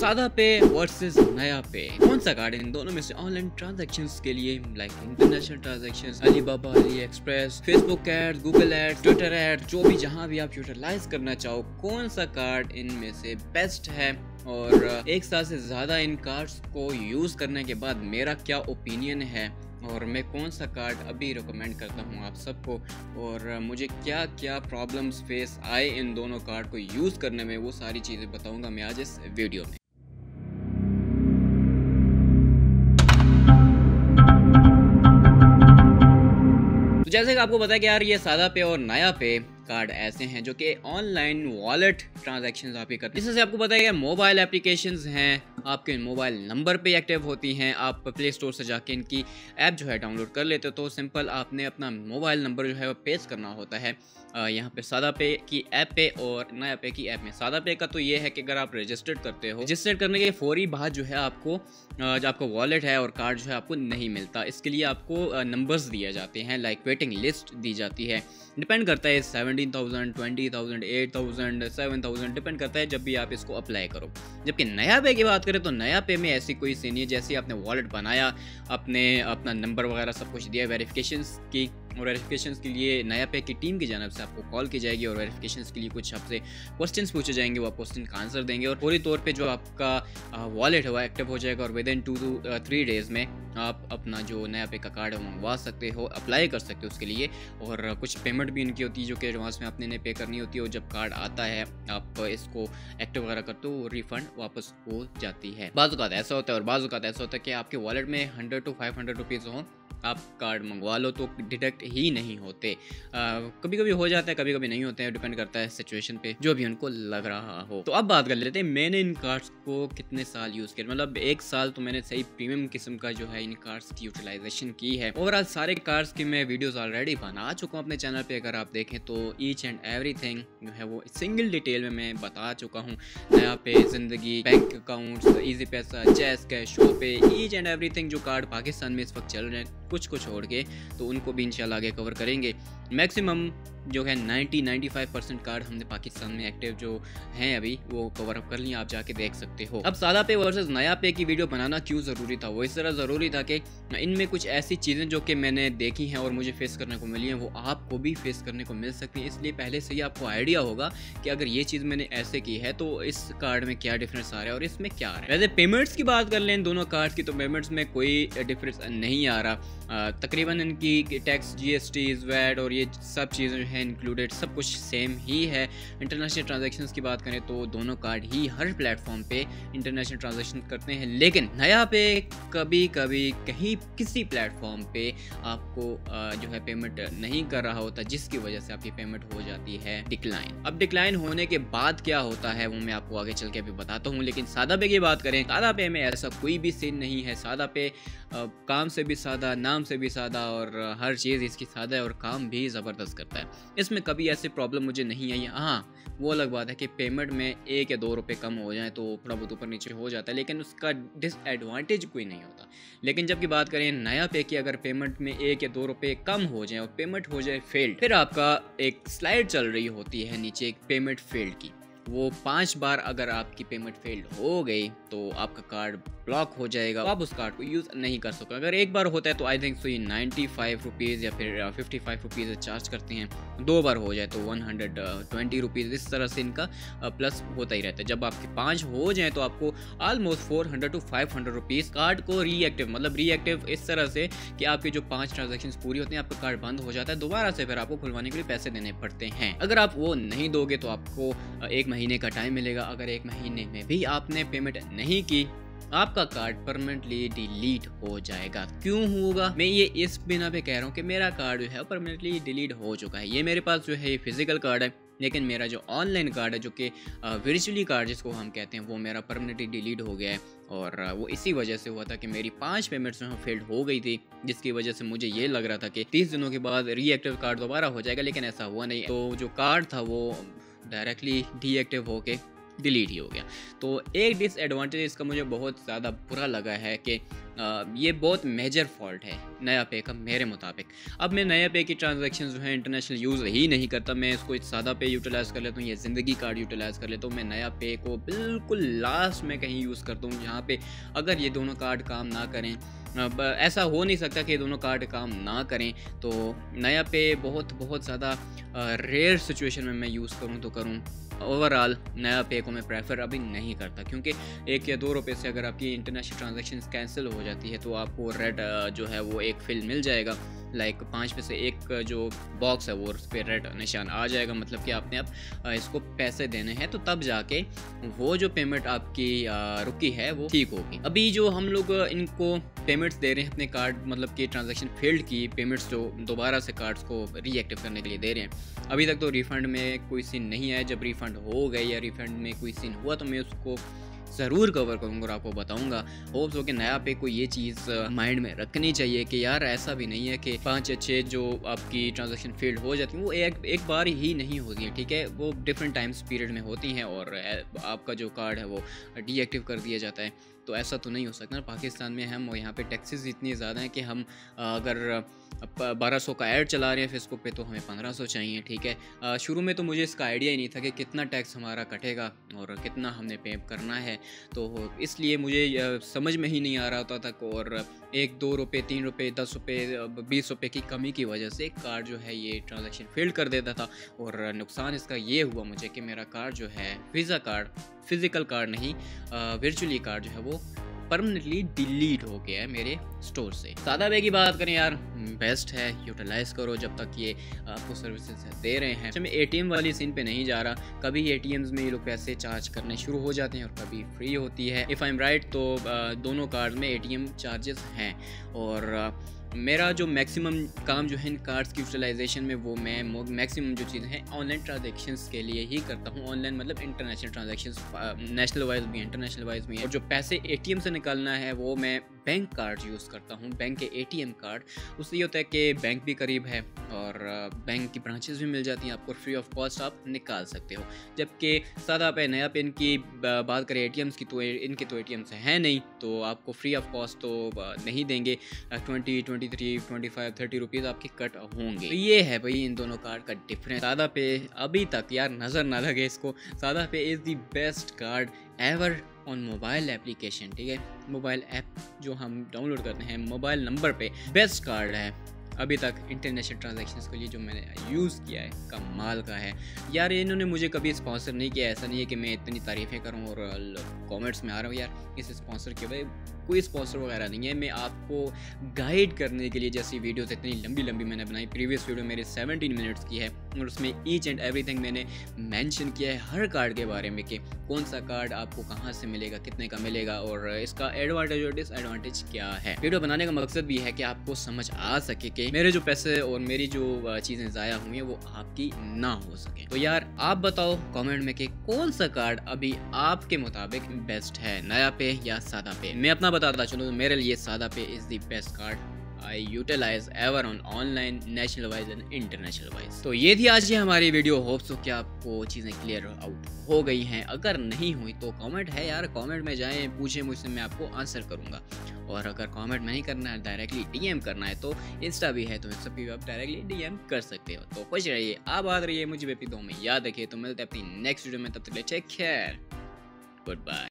सादा पे वर्सेस नया पे। कौन सा कार्ड है इन दोनों में से ऑनलाइन ट्रांजेक्शन के लिए like international transaction Alibaba AliExpress Facebook ad Google ad Twitter ad जो भी जहाँ भी आप यूटिलाइज करना चाहो, कौन सा कार्ड इनमें से बेस्ट है? और एक साल से ज़्यादा इन कार्ड्स को यूज़ करने के बाद मेरा क्या ओपिनियन है? और मैं कौन सा कार्ड अभी रिकमेंड करता हूँ आप सबको? और मुझे क्या क्या प्रॉब्लम्स फेस आए इन दोनों कार्ड को यूज़ करने में? वो सारी चीज़ें बताऊँगा मैं आज इस वीडियो में। तो जैसे कि आपको पता है कि यार ये सादा पे और नया पे कार्ड ऐसे हैं जो कि ऑनलाइन वॉलेट ट्रांजेक्शन आप ही करते हैं जिससे आपको पता है कि मोबाइल एप्लीकेशन हैं आपके मोबाइल नंबर पे एक्टिव होती हैं, आप प्ले स्टोर से जाके इनकी ऐप जो है डाउनलोड कर लेते हो तो सिंपल आपने अपना मोबाइल नंबर जो है वो पेश करना होता है यहाँ पे सादा पे की ऐप पे और नया पे की ऐप में। सादा पे का तो ये है कि अगर आप रजिस्टर्ड करते हो रजिस्टर्ड करने के फौरी बाद जो है आपको जो आपको वॉलेट है और कार्ड जो है आपको नहीं मिलता। इसके लिए आपको नंबर्स दिए जाते हैं लाइक वेटिंग लिस्ट दी जाती है। डिपेंड करता है seventeen thousand twenty thousand eight thousand seven thousand depend करता है जब भी आप इसको अप्लाई करो। जबकि नया पे की बात करें तो नया पे में ऐसी कोई सीन नहीं है जैसे आपने वॉलेट बनाया, अपने, अपना नंबर वगैरह सब कुछ दिया वेरिफिकेशन की और वेरिफिकेशन के लिए नया पे की टीम की जानब से आपको कॉल की जाएगी और वेरिफिकेशन के लिए कुछ आपसे क्वेश्चन पूछे जाएँगे, वो क्वेश्चन का आंसर देंगे और पूरी तौर पर जो आपका वॉलेट है, वो एक्टिव हो जाएगा और within two to three days में आप अपना जो नया पे का कार्ड है मंगवा सकते हो अप्लाई कर सकते हो उसके लिए और कुछ पेमेंट भी इनकी होती है जो कि एडवांस में आपने ने पे करनी होती है और जब कार्ड आता है, आप इसको एक्टिव वगैरह करते हो रिफंड वापस हो जाती है। बाजूकात ऐसा होता है और बाजूकात ऐसा होता है कि आपके वॉलेट में hundred to five hundred rupees हों आप कार्ड मंगवा लो तो डिटेक्ट ही नहीं होते। कभी कभी हो जाता है कभी कभी नहीं होते हैं डिपेंड करता है सिचुएशन पे, जो भी उनको लग रहा हो। तो अब बात कर लेते हैं, मैंने इन कार्ड्स को कितने साल यूज़ किया? मतलब एक साल तो मैंने सही प्रीमियम किस्म का जो है इन कार्ड्स की यूटिलाइजेशन की है। ओवरऑल सारे कार्ड्स की मैं वीडियोस ऑलरेडी बना चुका हूँ अपने चैनल पे, अगर आप देखें तो ईच एंड एवरीथिंग जो है वो सिंगल डिटेल में मैं बता चुका हूँ। NayaPay Zindigi bank account easy पैसा चेस कैश शो पे ईच एंड एवरीथिंग जो कार्ड पाकिस्तान में इस वक्त चल रहे हैं कुछ कुछ छोड़ के तो उनको भी इंशाल्लाह आगे कवर करेंगे। मैक्सिमम जो है 90 95 परसेंट कार्ड हमने पाकिस्तान में एक्टिव जो हैं अभी, वो कवर अप कर लिए, आप जाके देख सकते हो। अब सादा पे वर्सेस नया पे की वीडियो बनाना क्यों ज़रूरी था? वो इस तरह ज़रूरी था कि इनमें कुछ ऐसी चीज़ें जो कि मैंने देखी हैं और मुझे फेस करने को मिली हैं, वो आपको भी फेस करने को मिल सकती है। इसलिए पहले से ही आपको आइडिया होगा कि अगर ये चीज़ मैंने ऐसे की है तो इस कार्ड में क्या डिफरेंस आ रहा है और इसमें क्या आ रहा है। वैसे पेमेंट्स की बात कर लें, इन दोनों कार्ड की तो पेमेंट्स में कोई डिफरेंस नहीं आ रहा। तकरीबन इनकी टैक्स जी एस वैट और ये सब चीज़ें जो है इंक्लूडेड सब कुछ सेम ही है। इंटरनेशनल ट्रांजेक्शन की बात करें तो दोनों कार्ड ही हर प्लेटफॉर्म पे इंटरनेशनल ट्रांजेक्शन करते हैं। लेकिन नया पे कभी कभी कहीं किसी प्लेटफॉर्म पे आपको जो है पेमेंट नहीं कर रहा होता, जिसकी वजह से आपकी पेमेंट हो जाती है डिक्लाइन अब डिक्लाइन होने के बाद क्या होता है, वो मैं आपको आगे चल के अभी बताता हूँ। लेकिन सादा पे की बात करें, सादा पे में ऐसा कोई भी सीन नहीं है। सादा पे काम से भी सादा, नाम से भी सादा और हर चीज़ इसकी सादा है और काम भी ज़बरदस्त करता है। इसमें कभी ऐसे प्रॉब्लम मुझे नहीं आई। हाँ वो अलग बात है कि पेमेंट में एक या दो रुपये कम हो जाए तो थोड़ा बहुत ऊपर नीचे हो जाता है, लेकिन उसका डिसएडवांटेज कोई नहीं होता। लेकिन जबकि बात करें नया पे की अगर पेमेंट में एक या दो रुपये कम हो जाए और पेमेंट हो जाए फेल्ड फिर आपका एक स्लाइड चल रही होती है नीचे एक पेमेंट फेल्ड की। वो पाँच बार अगर आपकी पेमेंट फेल हो गई तो आपका कार्ड ब्लॉक हो जाएगा। आप उस कार्ड को यूज़ नहीं कर सकते अगर एक बार होता है तो आई थिंक सो ये नाइन्टी फाइव रुपीज़ या फिर फिफ्टी फाइव रुपीज़ चार्ज करते हैं। दो बार हो जाए तो वन हंड्रेड ट्वेंटी रुपीज़ इस तरह से इनका प्लस होता ही रहता है। जब आपके पाँच हो जाए तो आपको almost four hundred to five hundred rupees card को रीएक्टिव मतलब रीएक्टिव इस तरह से कि आपके जो पाँच ट्रांजेक्शन पूरी होती हैं, आपका कार्ड बंद हो जाता है। दोबारा से फिर आपको खुलवाने के लिए पैसे देने पड़ते हैं। अगर आप वो नहीं दोगे तो आपको एक महीने का टाइम मिलेगा। अगर एक महीने में भी आपने पेमेंट नहीं की, आपका कार्ड परमानेंटली डिलीट हो जाएगा। क्यों होगा? मैं ये इस बिना पे कह रहा हूँ कि मेरा कार्ड जो है परमानेंटली डिलीट हो चुका है। ये मेरे पास जो है फ़िज़िकल कार्ड है, लेकिन मेरा जो ऑनलाइन कार्ड है, जो कि वर्चुअली कार्ड जिसको हम कहते हैं, वो मेरा परमानेंटली डिलीट हो गया है। और वो इसी वजह से हुआ था कि मेरी पाँच पेमेंट्स जो फेल्ड हो गई थी, जिसकी वजह से मुझे ये लग रहा था कि तीस दिनों के बाद रीएक्टिव कार्ड दोबारा हो जाएगा, लेकिन ऐसा हुआ नहीं। तो जो कार्ड था वो डायरेक्टली डीएक्टिव होके डिलीट ही हो गया। तो एक डिसएडवांटेज इसका मुझे बहुत ज़्यादा बुरा लगा है कि ये बहुत मेजर फॉल्ट है नया पे का मेरे मुताबिक। अब मैं नया पे की ट्रांजेक्शन जो है इंटरनेशनल यूज़ ही नहीं करता, मैं इसको सादा पे यूटिलाइज़ कर लेता हूँ या ज़िंदगी कार्ड यूटिलाइज़ कर लेता हूँ, मैं नया पे को बिल्कुल लास्ट में कहीं यूज़ करता हूँ। जहाँ पे अगर ये दोनों कार्ड काम ना करें ऐसा हो नहीं सकता कि दोनों कार्ड काम ना करें। तो नया पे बहुत बहुत ज़्यादा रेयर सिचुएशन में मैं यूज़ करूँ तो करूँ। ओवरऑल नया पे को मैं प्रेफर अभी नहीं करता क्योंकि एक या दो रुपये से अगर आपकी इंटरनेशनल ट्रांजेक्शन कैंसिल हो जाती है तो आपको रेड जो है वो एक फिल मिल जाएगा। लाइक पाँच में से एक जो बॉक्स है, वो उस पर रेड निशान आ जाएगा। मतलब कि आपने अब इसको पैसे देने हैं तो तब जाके वो जो पेमेंट आपकी रुकी है, वो ठीक होगी। अभी जो हम लोग इनको पेमेंट्स दे रहे हैं, अपने कार्ड मतलब कि ट्रांजेक्शन फेल्ड की पेमेंट्स जो दोबारा से कार्ड्स को रीएक्टिव करने के लिए दे रहे हैं, अभी तक तो रिफ़ंड में कोई सीन नहीं आया। जब रिफ़ंड हो गए या रिफ़ंड में कोई सीन हुआ तो मैं उसको ज़रूर कवर करूँगा और आपको बताऊँगा। होप्स हो कि नया पे को ये चीज़ माइंड में रखनी चाहिए कि यार ऐसा भी नहीं है कि पाँच या छः जो आपकी ट्रांजेक्शन फ़ील्ड हो जाती हैं, वो एक एक बार ही नहीं होती है ठीक है? वो डिफरेंट टाइम्स पीरियड में होती हैं और आपका जो कार्ड है वो डीएक्टिव कर दिया जाता है। तो ऐसा तो नहीं हो सकता पाकिस्तान में हम यहाँ पे टैक्सेस इतनी ज़्यादा हैं कि हम अगर बारह सौ का ऐड चला रहे हैं फेसबुक पे तो हमें पंद्रह सौ चाहिए, ठीक है? शुरू में तो मुझे इसका आइडिया ही नहीं था कि कितना टैक्स हमारा कटेगा और कितना हमने पे करना है। तो इसलिए मुझे समझ में ही नहीं आ रहा होता था और एक दो रुपये तीन रुपये दस रुपये बीस रुपये की कमी की वजह से कार्ड जो है ये ट्रांजेक्शन फेल कर देता था। और नुकसान इसका ये हुआ मुझे कि मेरा कार्ड जो है वीज़ा कार्ड फ़िज़िकल कार्ड नहीं वर्चुअली कार्ड जो है वो परमानेंटली डिलीट हो गया है मेरे स्टोर से। सादा वे की बात करें यार बेस्ट है यूटिलाइज करो जब तक ये आपको सर्विसेज़ दे रहे हैं। मैं एटीएम वाली सीन पे नहीं जा रहा। कभी ए में ये लोग पैसे चार्ज करने शुरू हो जाते हैं और कभी फ्री होती है। इफ़ आई एम राइट तो दोनों कार्ड में एटीएम चार्जेस हैं। और मेरा जो मैक्सिमम काम जो है इन कार्ड्स की यूटिलाइजेशन में वो मैं मैक्सिमम जो चीज़ें हैं ऑनलाइन ट्रांजेक्शंस के लिए ही करता हूँ। ऑनलाइन मतलब इंटरनेशनल ट्रांजेक्शंस नेशनल वाइज भी इंटरनेशनल वाइज भी और जो पैसे एटीएम से निकालना है, वो मैं बैंक कार्ड यूज़ करता हूँ, बैंक के एटीएम कार्ड। उससे ये होता है कि बैंक भी करीब है और बैंक की ब्रांचेज भी मिल जाती हैं, आपको फ्री ऑफ़ कॉस्ट आप निकाल सकते हो। जबकि सादा पे नया पे इनकी बात करें ए की तो इनके तो ए हैं नहीं तो आपको फ्री ऑफ़ कॉस्ट तो नहीं देंगे। Twenty twenty three twenty five thirty rupees आपके कट होंगे। तो ये है भाई इन दोनों कार्ड का डिफरेंस सादा पे अभी तक यार नज़र ना लगे इसको। SadaPay is the best card ever on mobile application ठीक है? मोबाइल ऐप जो हम डाउनलोड करते हैं मोबाइल नंबर पे बेस्ट कार्ड है। अभी तक इंटरनेशनल ट्रांजेक्शन के लिए जो मैंने यूज़ किया है कमाल का है। यार, इन्होंने मुझे कभी स्पॉन्सर नहीं किया, ऐसा नहीं है कि मैं इतनी तारीफ़ें करूँ और कमेंट्स में आ रहा हूँ यार। इस स्पॉन्सर के वजह कोई स्पॉन्सर वगैरह नहीं है। मैं आपको गाइड करने के लिए जैसी वीडियोस इतनी लंबी लंबी मैंने बनाई। प्रीवियस वीडियो मेरे 17 मिनट्स की है और उसमें ईच एंड एवरीथिंग मैंने मेंशन किया है हर कार्ड के बारे में कि कौन सा कार्ड आपको कहाँ से मिलेगा, कितने का मिलेगा और इसका एडवांटेज और डिसएडवांटेज क्या है। वीडियो बनाने का मकसद भी है कि आपको समझ आ सके कि मेरे जो पैसे और मेरी जो चीज़ें ज़ाया हुई हैं वो आपकी ना हो सके। तो यार, आप बताओ कमेंट में कि कौन सा कार्ड अभी आपके मुताबिक बेस्ट है, नया पे या सादा पे? मैं अपना बताता चलो, मेरे लिए SadaPay is the best card I utilize ever on online national wise and international wise तो ये थी आज की हमारी वीडियो होप्स कि आपको चीज़ें क्लियर आउट हो गई हैं। अगर नहीं हुई तो कमेंट है यार। कमेंट में जाएँ, पूछें मुझसे, मैं आपको आंसर करूँगा। और अगर कमेंट नहीं करना है डायरेक्टली डीएम करना है तो इंस्टा भी है तो इंस्टा भी आप डायरेक्टली डीएम कर सकते हो। तो खुश रहिए, आप बात रहिए मुझे बेपी दो में याद रखिए। तो मिलते हैं अपनी नेक्स्ट वीडियो में, तब तक टेक केयर गुड बाय